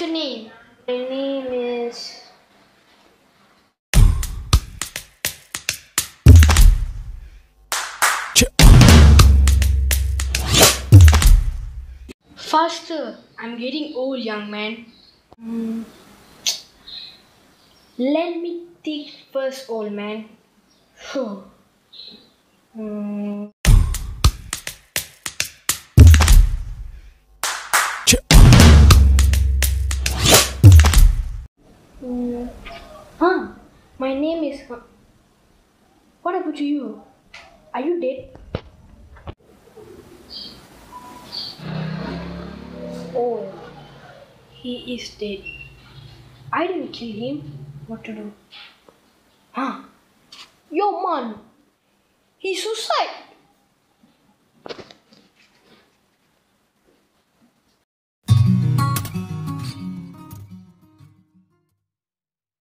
name? My name is. Faster. I'm getting old, young man. Let me think first, old man. Hmm. Huh? My name is. What happened to you? Are you dead? Oh, he is dead. I didn't kill him. What to do? Huh? Yo, man. He suicide.